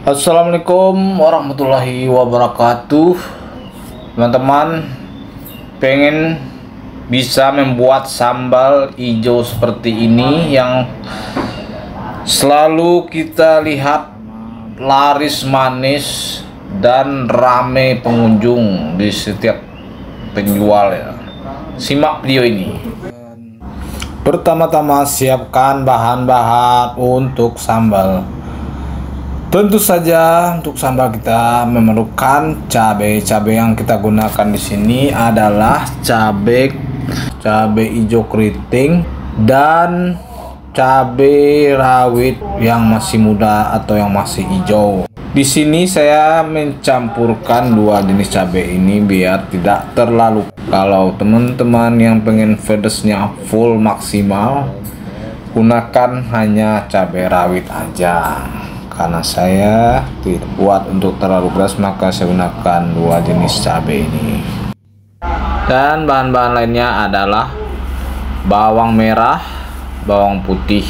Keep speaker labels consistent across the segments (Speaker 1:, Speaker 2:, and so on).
Speaker 1: Assalamualaikum warahmatullahi wabarakatuh. Teman-teman Pengen bisa membuat sambal hijau seperti ini Yang selalu kita lihat laris manis Dan rame pengunjung di setiap penjual ya. Simak video ini. Pertama-tama siapkan bahan-bahan untuk sambal Tentu saja untuk sambal kita memerlukan cabai. Cabai yang kita gunakan di sini adalah cabai cabai hijau keriting dan cabai rawit yang masih muda atau yang masih hijau. Di sini saya mencampurkan dua jenis cabai ini biar tidak terlalu. Kalau teman-teman yang pengen pedesnya full maksimal, gunakan hanya cabai rawit aja karena saya tidak buat untuk terlalu keras maka saya gunakan dua jenis cabai ini. Dan bahan-bahan lainnya adalah bawang merah bawang putih.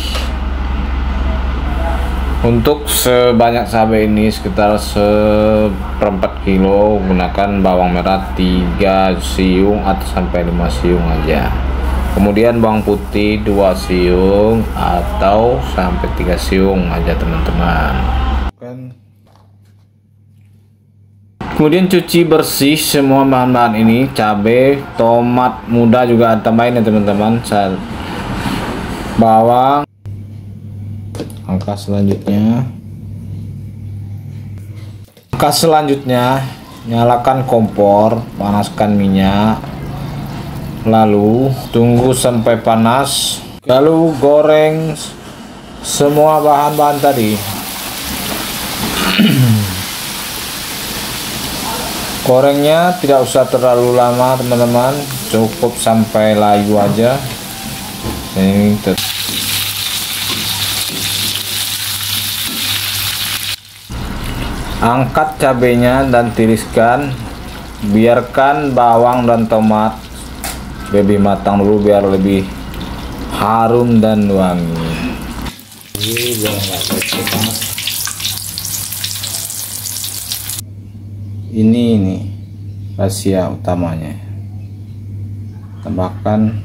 Speaker 1: Untuk sebanyak cabai ini sekitar seperempat kilo gunakan bawang merah 3 siung atau sampai 5 siung aja kemudian bawang putih dua siung atau sampai tiga siung aja teman-teman. Kemudian cuci bersih semua bahan-bahan ini. Cabai tomat muda juga tambahin ya teman-teman. Bawang. Angka selanjutnya. Angka selanjutnya nyalakan kompor panaskan minyak lalu tunggu sampai panas. Lalu goreng semua bahan-bahan tadi. Gorengnya tidak usah terlalu lama teman-teman. Cukup sampai layu aja. Ini angkat cabenya dan tiriskan. Biarkan bawang dan tomat lebih matang dulu biar lebih harum dan wangi. Ini ini rahasia utamanya. Tambahkan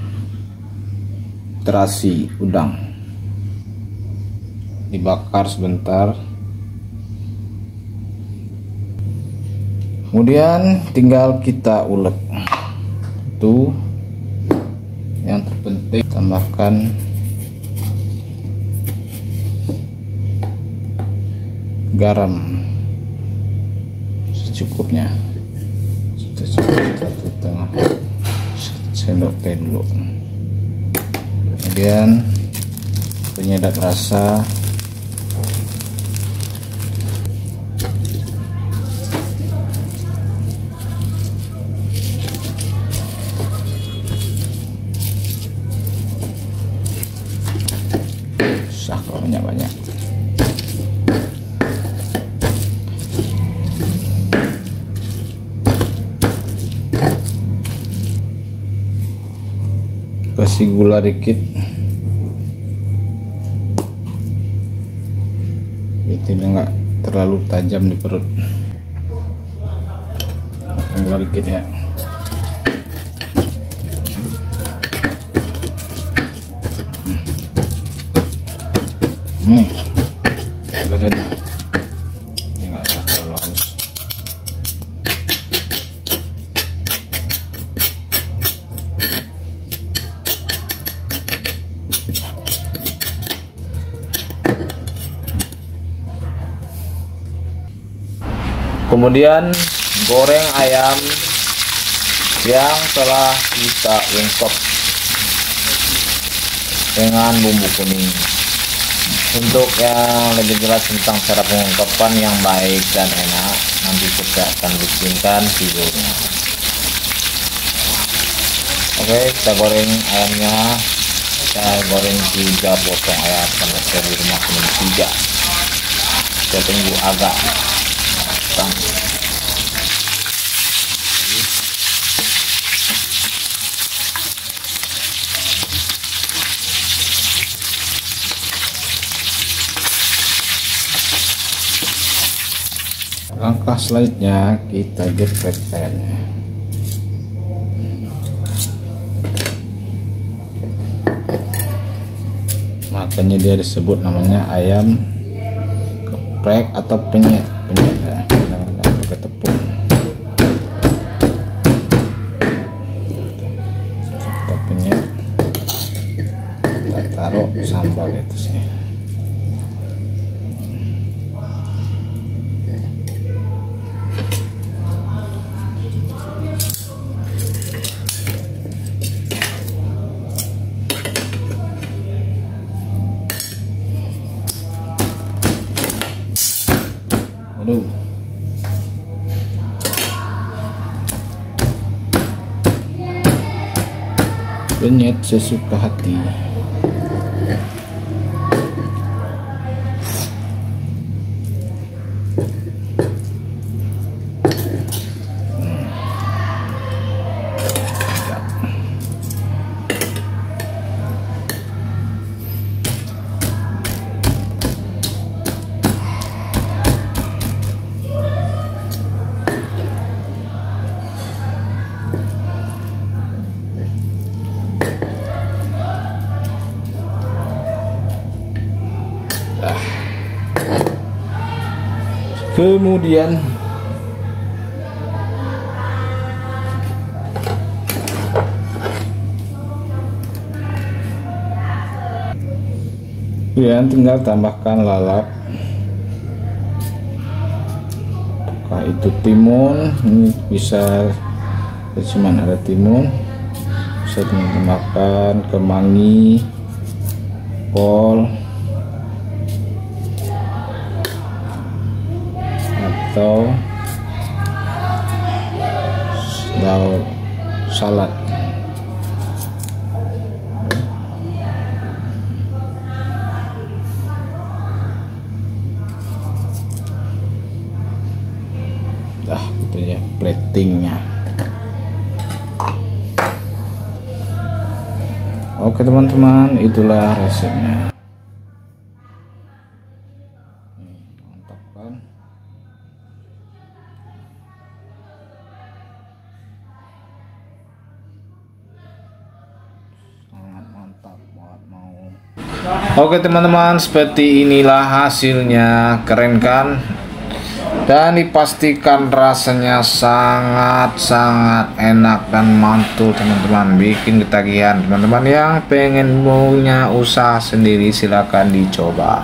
Speaker 1: terasi udang. Dibakar sebentar. Kemudian tinggal kita ulek. Tuh tambahkan garam secukupnya. Satu setengah sendok teh dulu. Kemudian penyedap rasa kasih gula dikit. Biar tidak nggak terlalu tajam di perut. Gula dikit ya. Nih udah ini kemudian goreng ayam yang telah kita ungkep dengan bumbu kuning. Untuk yang lebih jelas tentang cara pengungkapan yang baik dan enak nanti kita akan bikinkan videonya. Oke kita goreng ayamnya. Kita goreng tiga potong ayam karena saya di rumah cuma tiga. Kita tunggu agak langkah selanjutnya kita geprek sayapnya makanya dia disebut namanya ayam geprek atau penyet ya pakai tepung kita penyet kita taruh sambal itu sih Aduh. Penyet sesuka hati. Kemudian ya tinggal tambahkan lalap. Apakah itu timun ini bisa cuma ada timun. Bisa tambahkan kemangi kol atau daun salad dah gitu ya platingnya. Oke teman-teman itulah resepnya. Mantap kan Oke teman-teman seperti inilah hasilnya. Keren kan? Dan dipastikan rasanya sangat-sangat enak dan mantul teman-teman. Bikin ketagihan teman-teman yang pengen punya usaha sendiri silahkan dicoba